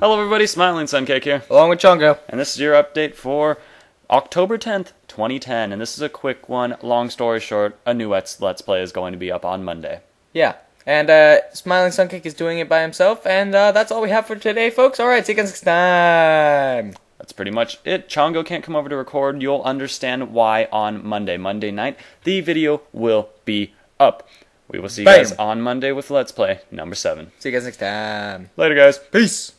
Hello, everybody. Smiling Suncake here, Along with Chongo. and this is your update for October 10th, 2010. And this is a quick one. Long story short, a new Let's, Play is going to be up on Monday. Yeah. And uh, Smiling Suncake is doing it by himself. And uh, that's all we have for today, folks. All right, see you guys next time. That's pretty much it. Chongo can't come over to record. You'll understand why on Monday. Monday night, the video will be up. We will see you guys on Monday with Let's Play number 7. See you guys next time. Later, guys. Peace.